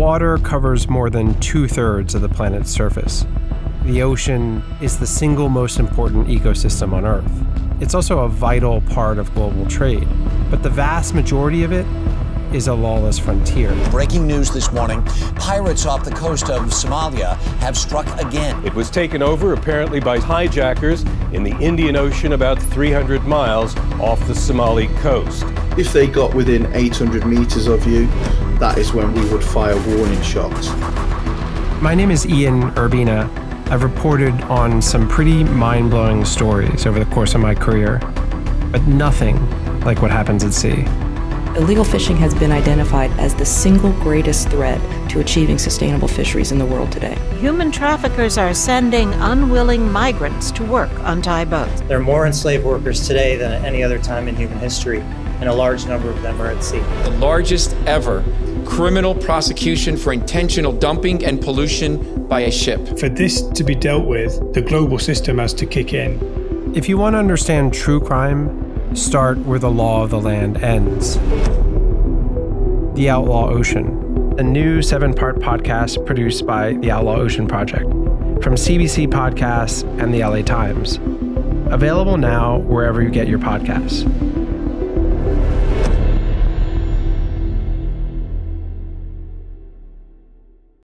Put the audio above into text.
water covers more than two thirds of the planet's surface. The ocean is the single most important ecosystem on Earth. It's also a vital part of global trade, but the vast majority of it is a lawless frontier. Breaking news this morning pirates off the coast of Somalia have struck again. It was taken over apparently by hijackers in the Indian Ocean about 300 miles off the Somali coast. If they got within 800 meters of you, that is when we would fire warning shots. My name is Ian Urbina. I've reported on some pretty mind blowing stories over the course of my career, but nothing like what happens at sea. Illegal fishing has been identified as the single greatest threat to achieving sustainable fisheries in the world today. Human traffickers are sending unwilling migrants to work on Thai boats. There are more enslaved workers today than at any other time in human history, and a large number of them are at sea. The largest ever criminal prosecution for intentional dumping and pollution by a ship. For this to be dealt with, the global system has to kick in. If you want to understand true crime, start where the law of the land ends. The Outlaw Ocean, a new seven part podcast produced by the Outlaw Ocean Project from CBC Podcasts and the LA Times. Available now wherever you get your podcasts.